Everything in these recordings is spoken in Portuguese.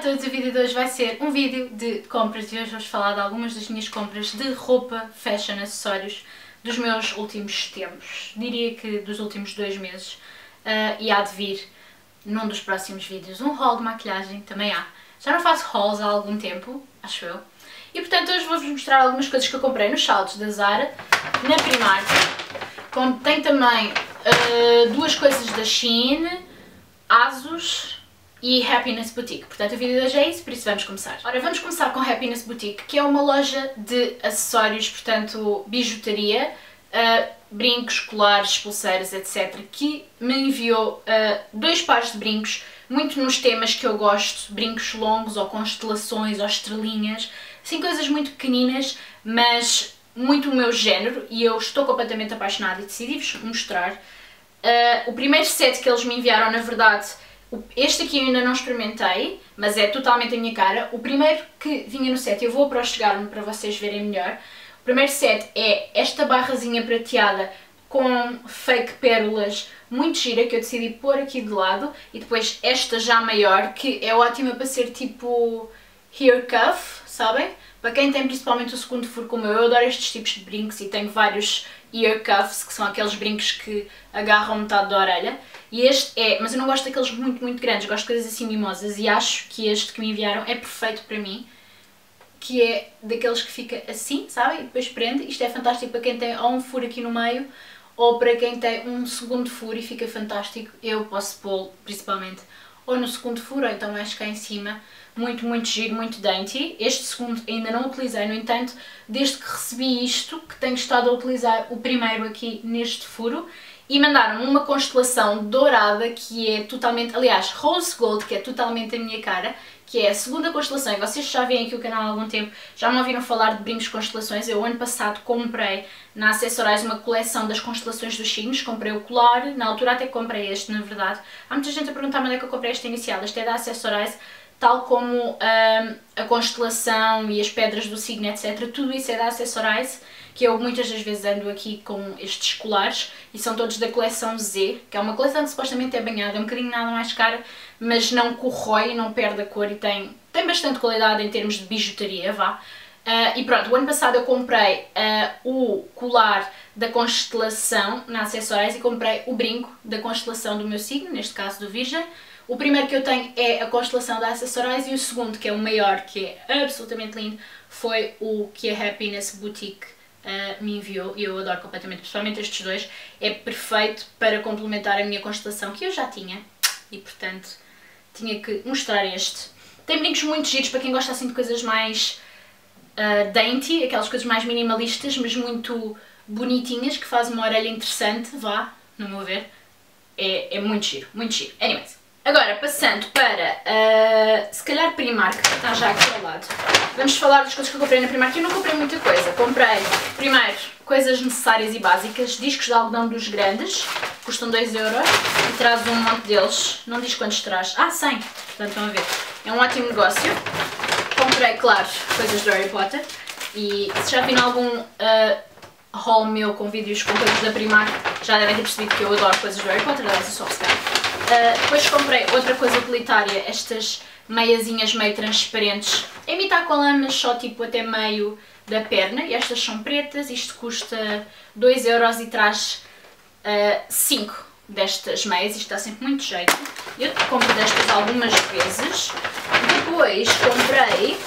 a todos, o vídeo de hoje vai ser um vídeo de compras e hoje vou falar de algumas das minhas compras de roupa, fashion, acessórios dos meus últimos tempos. Diria que dos últimos dois meses uh, e há de vir num dos próximos vídeos um haul de maquilhagem, também há. Já não faço hauls há algum tempo, acho eu. E portanto hoje vou-vos mostrar algumas coisas que eu comprei nos saltos da Zara, na Primark. Tem também uh, duas coisas da Shein, Asus e Happiness Boutique. Portanto, o vídeo de hoje é isso, por isso vamos começar. Ora, vamos começar com Happiness Boutique, que é uma loja de acessórios, portanto, bijutaria, uh, brincos, colares, pulseiras, etc., que me enviou uh, dois pares de brincos, muito nos temas que eu gosto, brincos longos, ou constelações, ou estrelinhas, assim, coisas muito pequeninas, mas muito o meu género, e eu estou completamente apaixonada e decidi-vos mostrar. Uh, o primeiro set que eles me enviaram, na verdade, este aqui eu ainda não experimentei, mas é totalmente a minha cara. O primeiro que vinha no set, eu vou chegar-me para vocês verem melhor. O primeiro set é esta barrazinha prateada com fake pérolas muito gira que eu decidi pôr aqui de lado e depois esta já maior que é ótima para ser tipo hair cuff, sabem? Para quem tem principalmente o segundo furo como eu, eu adoro estes tipos de brincos e tenho vários ear cuffs, que são aqueles brincos que agarram metade da orelha. E este é, mas eu não gosto daqueles muito, muito grandes, gosto de coisas assim mimosas e acho que este que me enviaram é perfeito para mim. Que é daqueles que fica assim, sabe? E depois prende. Isto é fantástico para quem tem ou um furo aqui no meio ou para quem tem um segundo furo e fica fantástico. Eu posso pô-lo principalmente ou no segundo furo ou então mais cá em cima. Muito, muito giro, muito dainty. Este segundo ainda não utilizei, no entanto, desde que recebi isto, que tenho estado a utilizar o primeiro aqui neste furo. E mandaram-me uma constelação dourada que é totalmente, aliás, rose gold, que é totalmente a minha cara, que é a segunda constelação, e vocês já veem aqui o canal há algum tempo, já me ouviram falar de brincos constelações, eu ano passado comprei na Acessorize uma coleção das constelações dos signos, comprei o colar, na altura até comprei este, na verdade. Há muita gente a perguntar onde é que eu comprei este inicial, este é da Acessorize, tal como hum, a constelação e as pedras do signo, etc. Tudo isso é da Accessorize, que eu muitas das vezes ando aqui com estes colares e são todos da coleção Z, que é uma coleção que supostamente é banhada, é um bocadinho nada mais cara, mas não corrói, não perde a cor e tem, tem bastante qualidade em termos de bijutaria, vá. Uh, e pronto, o ano passado eu comprei uh, o colar da constelação na Accessorize e comprei o brinco da constelação do meu signo, neste caso do Virgem, o primeiro que eu tenho é a constelação da Accessorize e o segundo, que é o maior, que é absolutamente lindo, foi o que a Happiness Boutique uh, me enviou e eu adoro completamente, principalmente estes dois. É perfeito para complementar a minha constelação que eu já tinha e, portanto, tinha que mostrar este. Tem brincos muito giros para quem gosta assim de coisas mais uh, dainty, aquelas coisas mais minimalistas, mas muito bonitinhas, que fazem uma orelha interessante, vá, no meu ver. É, é muito giro, muito giro. Anyways, Agora, passando para, uh, se calhar Primark, que está já aqui ao lado. Vamos falar das coisas que eu comprei na Primark. Eu não comprei muita coisa. Comprei, primeiro, coisas necessárias e básicas. Discos de algodão dos grandes, custam 2 euros. E traz um monte deles. Não diz quantos traz. Ah, 100. Portanto, estão a ver. É um ótimo negócio. Comprei, claro, coisas do Harry Potter. E se já viram algum uh, haul meu com vídeos com coisas da Primark, já devem ter percebido que eu adoro coisas do Harry Potter. Aliás, eu obcecada. Uh, depois comprei outra coisa utilitária, estas meiazinhas meio transparentes, a imitar mas só tipo até meio da perna. E estas são pretas, isto custa 2€ e traz 5 uh, ah, destas meias, isto dá sempre muito jeito. Eu compro destas algumas vezes. Depois comprei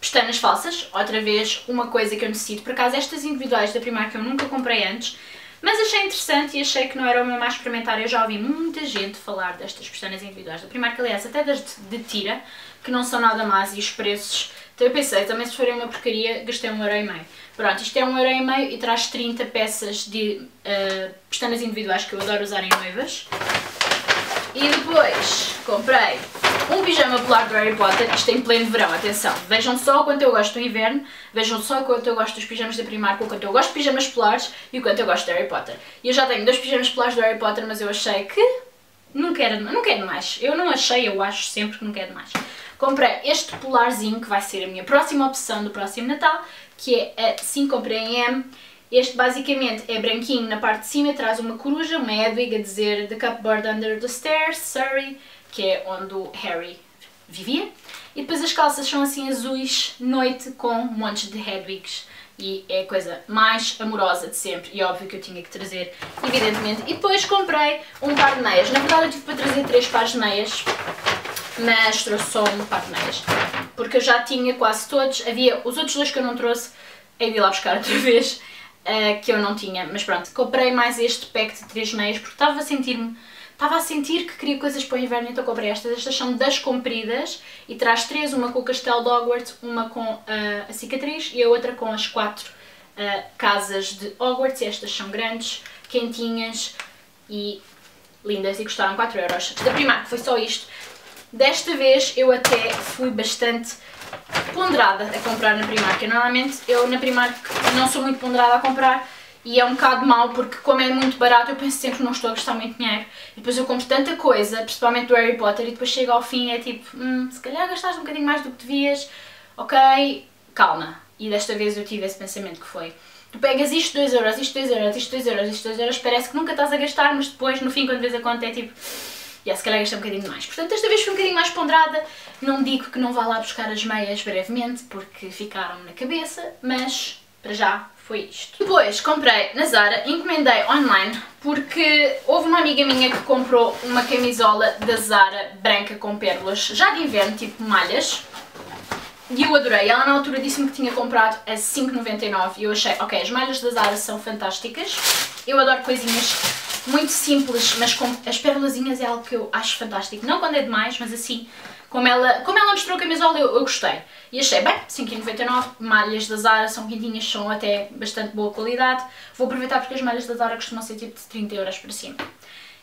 pestanas falsas, outra vez uma coisa que eu necessito. Por acaso estas individuais da Primark eu nunca comprei antes, mas achei interessante e achei que não era o meu mais experimentar. Eu já ouvi muita gente falar destas pestanas individuais da Primark, aliás, até das de, de tira, que não são nada más e os preços... Então eu pensei, também se forem uma porcaria, gastei um euro e meio. Pronto, isto é um euro e meio e traz 30 peças de uh, pestanas individuais que eu adoro usar em noivas. E depois comprei um pijama polar do Harry Potter, isto em pleno verão, atenção. Vejam só o quanto eu gosto do inverno, vejam só o quanto eu gosto dos pijamas da Primark, o quanto eu gosto de pijamas polares e o quanto eu gosto de Harry Potter. E eu já tenho dois pijamas polares do Harry Potter, mas eu achei que não quero, não quero mais. Eu não achei, eu acho sempre que não quero mais. Comprei este polarzinho, que vai ser a minha próxima opção do próximo Natal, que é, sim, comprei em M, este basicamente é branquinho na parte de cima, traz uma coruja, uma Edwig a dizer The Cupboard Under the Stairs, Surrey, que é onde o Harry vivia. E depois as calças são assim azuis, noite, com montes de Hedwigs. E é a coisa mais amorosa de sempre. E óbvio que eu tinha que trazer, evidentemente. E depois comprei um par de meias. Na verdade eu tive para trazer três pares de meias. Mas trouxe só um par de meias. Porque eu já tinha quase todos. Havia os outros dois que eu não trouxe. Hei de lá buscar outra vez. Uh, que eu não tinha. Mas pronto, comprei mais este pack de três meias. Porque estava a sentir-me Estava a sentir que queria coisas para o inverno, então comprei estas. Estas são das compridas e traz três, uma com o castelo de Hogwarts, uma com uh, a cicatriz e a outra com as quatro uh, casas de Hogwarts. Estas são grandes, quentinhas e lindas e custaram 4 euros. Da Primark foi só isto. Desta vez eu até fui bastante ponderada a comprar na Primark. Normalmente eu na Primark não sou muito ponderada a comprar, e é um bocado mau porque como é muito barato eu penso sempre que não estou a gastar muito dinheiro e depois eu compro tanta coisa, principalmente do Harry Potter e depois chega ao fim e é tipo, hum, se calhar gastaste um bocadinho mais do que devias, ok, calma. E desta vez eu tive esse pensamento que foi, tu pegas isto 2 euros, isto 2 euros, isto 2 euros, isto 2 euros, parece que nunca estás a gastar, mas depois no fim quando vês a conta é tipo, yeah, se calhar gastei um bocadinho mais. Portanto, desta vez fui um bocadinho mais ponderada, não digo que não vá lá buscar as meias brevemente porque ficaram na cabeça, mas para já foi isto. Depois comprei na Zara, encomendei online porque houve uma amiga minha que comprou uma camisola da Zara branca com pérolas, já de inverno, tipo malhas, e eu adorei. Ela na altura disse-me que tinha comprado a 5,99 e eu achei, ok, as malhas da Zara são fantásticas. Eu adoro coisinhas muito simples, mas com as pérolazinhas é algo que eu acho fantástico. Não quando é demais, mas assim, como ela, como ela mostrou a camisola, eu, eu gostei. E achei, bem, 5,99, malhas da Zara são quentinhas, são até bastante boa qualidade. Vou aproveitar porque as malhas da Zara costumam ser tipo de 30 euros para cima.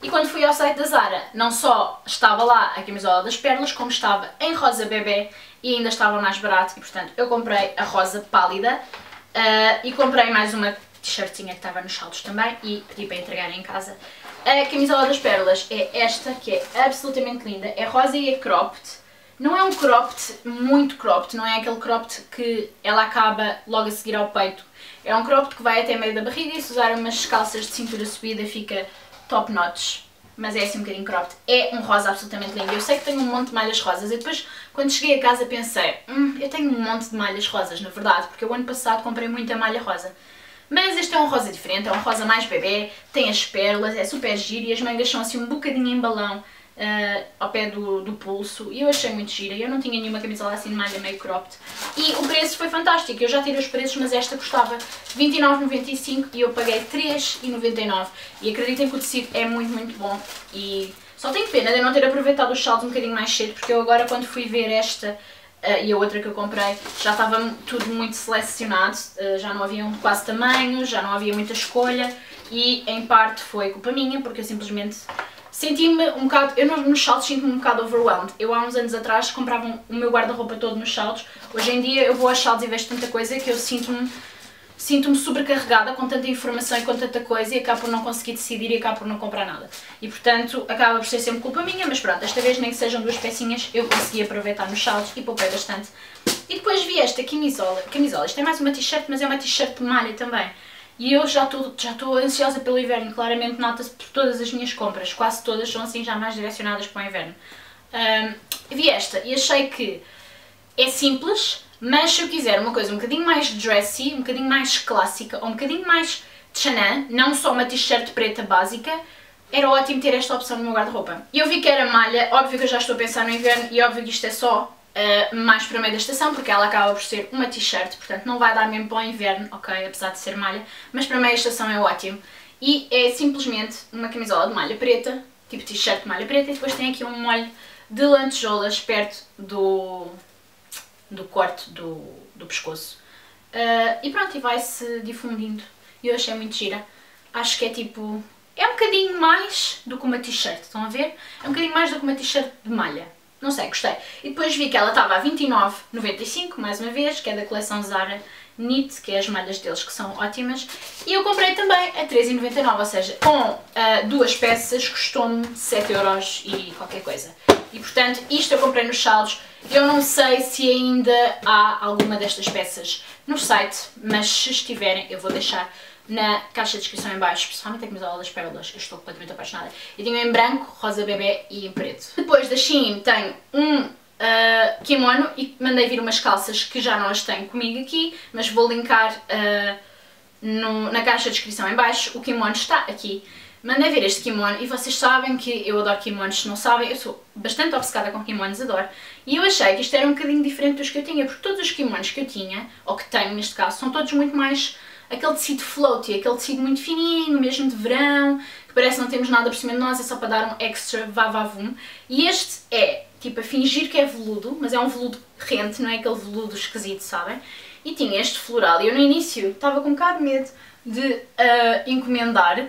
E quando fui ao site da Zara, não só estava lá a camisola das pernas, como estava em rosa bebê e ainda estava mais barato. E portanto eu comprei a rosa pálida uh, e comprei mais uma t-shirtinha que estava nos saldos também e pedi para entregar em casa. A camisola das pérolas é esta, que é absolutamente linda, é rosa e é cropped. Não é um cropped muito cropped, não é aquele cropped que ela acaba logo a seguir ao peito. É um cropped que vai até meio da barriga e se usar umas calças de cintura subida fica top notch. Mas é assim um bocadinho cropped. É um rosa absolutamente lindo. Eu sei que tenho um monte de malhas rosas e depois quando cheguei a casa pensei, hum, eu tenho um monte de malhas rosas na verdade, porque o ano passado comprei muita malha rosa. Mas este é um rosa diferente, é um rosa mais bebê, tem as pérolas, é super giro e as mangas são assim um bocadinho em balão uh, ao pé do, do pulso e eu achei muito gira. Eu não tinha nenhuma camisola assim de malha meio cropped e o preço foi fantástico. Eu já tirei os preços, mas esta custava 29,95 e eu paguei 3,99 e acreditem que o tecido é muito, muito bom e só tenho pena de não ter aproveitado os saltos um bocadinho mais cedo porque eu agora quando fui ver esta Uh, e a outra que eu comprei já estava tudo muito selecionado, uh, já não havia quase tamanhos, já não havia muita escolha e em parte foi culpa minha porque eu simplesmente Senti-me um bocado, eu nos saltos sinto-me um bocado overwhelmed. Eu há uns anos atrás comprava o meu guarda-roupa todo nos saltos. Hoje em dia eu vou aos saltos e vejo tanta coisa que eu sinto-me sinto-me sobrecarregada com tanta informação e com tanta coisa e acabo por não conseguir decidir e acabo por não comprar nada. E portanto acaba por ser sempre culpa minha, mas pronto, esta vez nem que sejam duas pecinhas eu consegui aproveitar nos saltos e poupei bastante. E depois vi esta camisola, camisola, isto é mais uma t-shirt, mas é uma t-shirt de malha também. E eu já estou já ansiosa pelo inverno, claramente nota-se por todas as minhas compras, quase todas são assim já mais direcionadas para o inverno. Um, vi esta e achei que é simples, mas se eu quiser uma coisa um bocadinho mais dressy, um bocadinho mais clássica, ou um bocadinho mais chanã, não só uma t-shirt preta básica, era ótimo ter esta opção no meu guarda-roupa. E eu vi que era malha, óbvio que eu já estou a pensar no inverno e óbvio que isto é só uh, mais para meio da estação, porque ela acaba por ser uma t-shirt, portanto não vai dar mesmo para o inverno, ok, apesar de ser malha, mas para meio da estação é ótimo. E é simplesmente uma camisola de malha preta, tipo t-shirt de malha preta, e depois tem aqui um molho de lantejoulas perto do, do corte do, do pescoço. Uh, e pronto, e vai-se difundindo. E eu achei muito gira. Acho que é tipo... É um bocadinho mais do que uma t-shirt, estão a ver? É um bocadinho mais do que uma t-shirt de malha. Não sei, gostei. E depois vi que ela estava a 29,95, mais uma vez, que é da coleção Zara Knit, que é as malhas deles que são ótimas. E eu comprei também a 3,99, ou seja, com uh, duas peças custou-me 7€ e qualquer coisa. E portanto, isto eu comprei nos saldos. Eu não sei se ainda há alguma destas peças no site, mas se estiverem eu vou deixar na caixa de descrição em baixo, principalmente a camisola das pérolas, eu estou completamente apaixonada. Eu tenho em branco, rosa bebê e em preto. Depois da Shein tenho um uh, kimono e mandei vir umas calças que já não as tenho comigo aqui, mas vou linkar uh, no, na caixa de descrição em baixo, o kimono está aqui. Mandei vir este kimono e vocês sabem que eu adoro kimonos, se não sabem, eu sou bastante obcecada com kimonos, adoro. E eu achei que isto era um bocadinho diferente dos que eu tinha, porque todos os kimonos que eu tinha, ou que tenho neste caso, são todos muito mais aquele tecido floaty, aquele tecido muito fininho, mesmo de verão, que parece que não temos nada por cima de nós, é só para dar um extra vavavum. E este é, tipo, a fingir que é veludo, mas é um veludo rente, não é aquele veludo esquisito, sabem? E tinha este floral, e eu no início estava com um bocado de medo de uh, encomendar,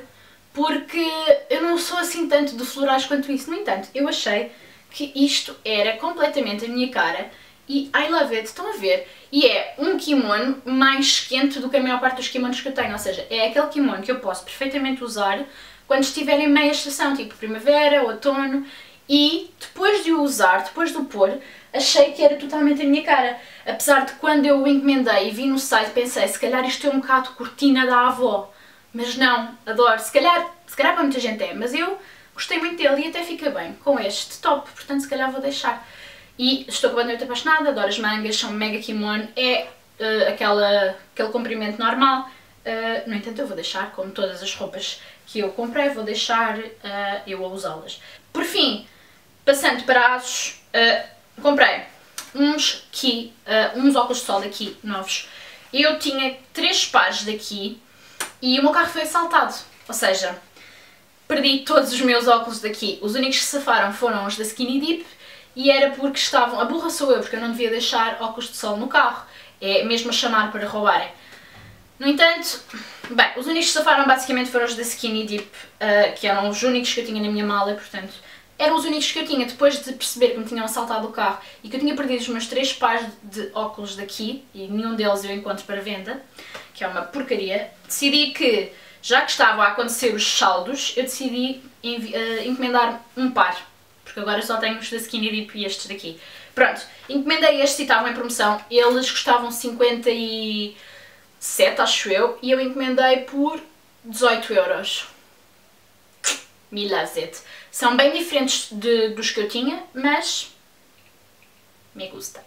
porque eu não sou assim tanto de florais quanto isso. No entanto, eu achei que isto era completamente a minha cara e I love it, estão a ver? E é um kimono mais quente do que a maior parte dos kimonos que eu tenho, ou seja, é aquele kimono que eu posso perfeitamente usar quando estiver em meia estação, tipo primavera, outono, e depois de o usar, depois de o pôr, achei que era totalmente a minha cara. Apesar de quando eu o encomendei e vi no site pensei, se calhar isto é um bocado cortina da avó, mas não, adoro, se calhar, se calhar para muita gente é, mas eu gostei muito dele e até fica bem com este top, portanto se calhar vou deixar. E estou completamente apaixonada, adoro as mangas, são mega kimono, é uh, aquela, aquele comprimento normal, uh, no entanto eu vou deixar, como todas as roupas que eu comprei, vou deixar uh, eu a usá-las. Por fim, passando para asos, comprei uns aqui, uns óculos de sol daqui, novos. Eu tinha três pares daqui e o meu carro foi assaltado, ou seja, perdi todos os meus óculos daqui. Os únicos que safaram foram os da Skinny Deep e era porque estavam, a burra sou eu, porque eu não devia deixar óculos de sol no carro, é mesmo a chamar para roubarem. No entanto, bem, os únicos que safaram basicamente foram os da Skinny Deep, uh, que eram os únicos que eu tinha na minha mala, portanto, eram os únicos que eu tinha depois de perceber que me tinham assaltado o carro e que eu tinha perdido os meus três pares de óculos daqui e nenhum deles eu encontro para venda, que é uma porcaria. Decidi que, já que estavam a acontecer os saldos, eu decidi uh, encomendar um par porque agora só tenho os da Skinny Dip e estes daqui. Pronto, encomendei estes e estavam em promoção, eles custavam 57, acho eu, e eu encomendei por 18 euros. It. São bem diferentes de, dos que eu tinha, mas me gusta.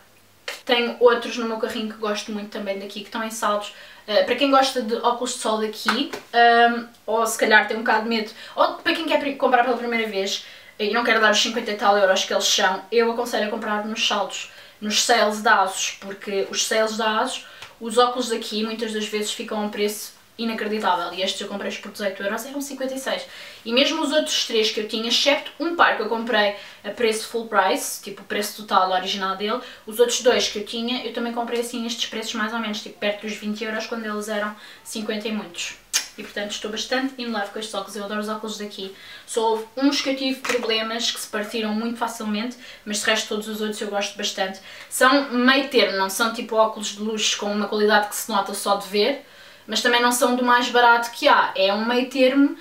Tenho outros no meu carrinho que gosto muito também daqui, que estão em saldos. Uh, para quem gosta de óculos de sol daqui, um, ehm, ou se calhar tem um bocado de medo, ou para quem quer comprar pela primeira vez, e não quero dar os 50 e tal euros que eles são, eu aconselho a comprar nos saldos, nos sales da ASUS, porque os sales da ASUS, os óculos daqui muitas das vezes ficam a um preço inacreditável. E estes eu comprei por 18 euros eram 56 e mesmo os outros três que eu tinha, excepto um par que eu comprei a preço full price, tipo o preço total original dele, os outros dois que eu tinha eu também comprei assim estes preços mais ou menos, tipo perto dos 20 euros quando eles eram 50 e muitos. E portanto estou bastante in love com estes óculos, eu adoro os óculos daqui. Só houve uns que eu tive problemas que se partiram muito facilmente, mas de resto todos os outros eu gosto bastante. São meio termo, não são tipo óculos de luz com uma qualidade que se nota só de ver, mas também não são do mais barato que há, é um meio termo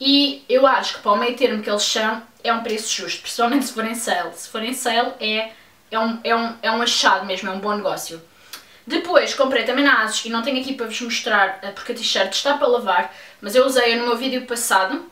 e eu acho que para o meio termo que eles são é um preço justo, principalmente se forem sale. Se forem sale é, é, um, é, um, é um achado mesmo, é um bom negócio. Depois comprei também na Asus e não tenho aqui para vos mostrar eh, porque a t-shirt está para lavar, mas eu usei no meu vídeo passado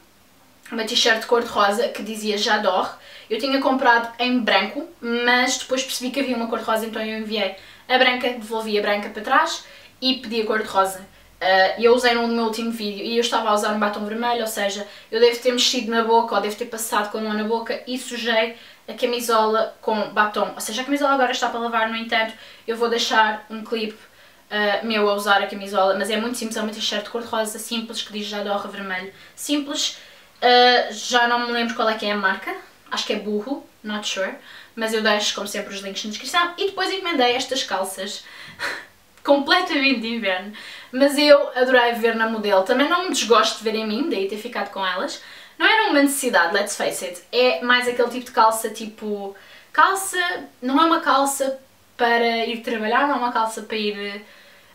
uma t-shirt cor-de-rosa que dizia J'adore. Eu tinha comprado em branco, mas depois percebi que havia uma cor-de-rosa, então eu enviei a branca, devolvi a branca para trás e pedi a cor-de-rosa. Uh, eu usei no meu último vídeo e eu estava a usar um batom vermelho, ou seja, eu devo ter mexido na boca ou devo ter passado com a mão na boca e sujei a camisola com batom. Ou seja, a camisola agora está para lavar, no entanto, eu vou deixar um clipe uh, meu a usar a camisola, mas é muito simples, é uma t-shirt cor-de-rosa simples que diz Jadorra vermelho. Simples, uh, já não me lembro qual é que é a marca, acho que é Burro, not sure, mas eu deixo, como sempre, os links na descrição. E depois encomendei estas calças, completamente de inverno, mas eu adorei ver na modelo. Também não me desgosto de ver em mim, daí ter ficado com elas, não era uma necessidade, let's face it. É mais aquele tipo de calça, tipo... Calça... Não é uma calça para ir trabalhar, não é uma calça para ir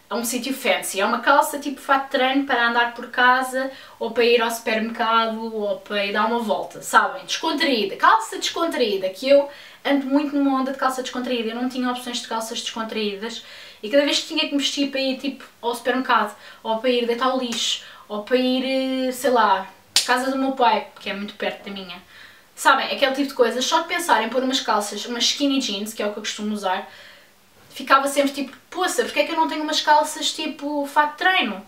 a um sítio fancy. É uma calça tipo fato de treino para andar por casa, ou para ir ao supermercado, ou para ir dar uma volta, sabem? Descontraída, calça descontraída, que eu ando muito numa onda de calça descontraída, eu não tinha opções de calças descontraídas, e cada vez que tinha que me vestir para ir tipo ao supermercado, ou para ir deitar o lixo, ou para ir, eh, sei lá, casa do meu pai, que é muito perto da minha, sabem? Aquele tipo de coisas, só de pensar em pôr umas calças, umas skinny jeans, que é o que eu costumo usar, ficava sempre tipo, poça, porque é que eu não tenho umas calças tipo fato de treino?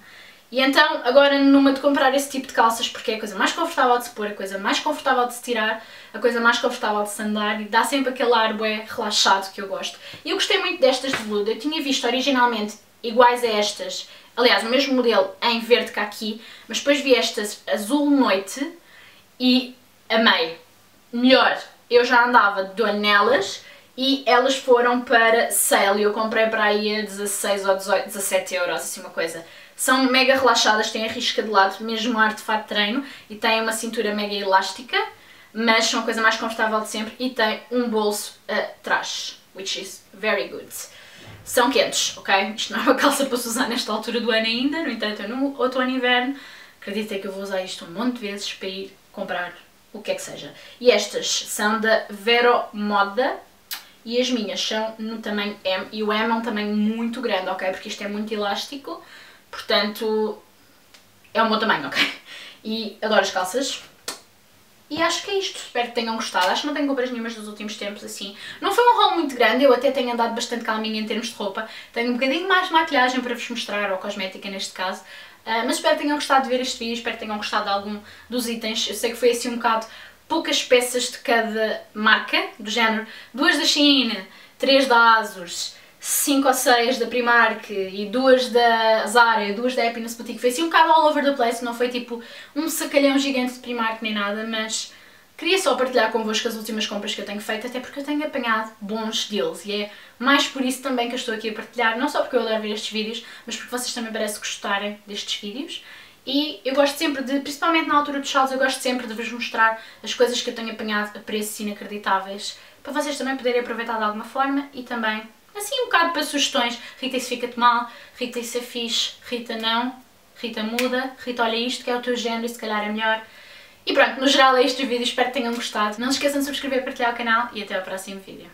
E então, agora numa de comprar esse tipo de calças, porque é a coisa mais confortável de se pôr, a coisa mais confortável de se tirar, a coisa mais confortável de se andar e dá sempre aquele ar bué relaxado que eu gosto. E eu gostei muito destas de veludo, eu tinha visto originalmente iguais a estas, aliás, o mesmo modelo em verde que aqui, mas depois vi estas azul noite e amei. Melhor, eu já andava de olho nelas, e elas foram para sale eu comprei para aí a 16 ou 18, 17 euros, assim uma coisa. São mega relaxadas, têm a risca de lado, mesmo ar de fato treino e têm uma cintura mega elástica, mas são a coisa mais confortável de sempre e têm um bolso atrás, which is very good. São quentes, ok? Isto não é uma calça para se usar nesta altura do ano ainda, no entanto é no outono e inverno. Acreditem que eu vou usar isto um monte de vezes para ir comprar o que é que seja. E estas são da Vero Moda, e as minhas são no tamanho M e o M é um tamanho muito grande, ok? Porque isto é muito elástico, portanto é o meu tamanho, ok? E adoro as calças. E acho que é isto, espero que tenham gostado. Acho que não tenho compras nenhumas dos últimos tempos assim. Não foi um haul muito grande, eu até tenho andado bastante calminha em termos de roupa. Tenho um bocadinho mais de maquilhagem para vos mostrar, ou cosmética neste caso. Uh, mas espero que tenham gostado de ver este vídeo, espero que tenham gostado de algum dos itens. Eu sei que foi assim um bocado poucas peças de cada marca, do género duas da Shein, três da Asus, cinco ou seis da Primark e duas da Zara e duas da Happiness Boutique. Foi assim um bocado all over the place, não foi tipo um sacalhão gigante de Primark nem nada, mas queria só partilhar convosco as últimas compras que eu tenho feito, até porque eu tenho apanhado bons deals e é mais por isso também que eu estou aqui a partilhar, não só porque eu adoro ver estes vídeos, mas porque vocês também parecem gostarem destes vídeos. E eu gosto sempre de, principalmente na altura dos saldos, eu gosto sempre de vos mostrar as coisas que eu tenho apanhado a preços inacreditáveis, para vocês também poderem aproveitar de alguma forma e também, assim, um bocado para sugestões. Rita, isso fica-te mal, Rita, isso é fixe, Rita, não, Rita, muda, Rita, olha isto que é o teu género e se calhar é melhor. E pronto, no geral é este o vídeo, espero que tenham gostado. Não se esqueçam de subscrever, partilhar o canal e até ao próximo vídeo.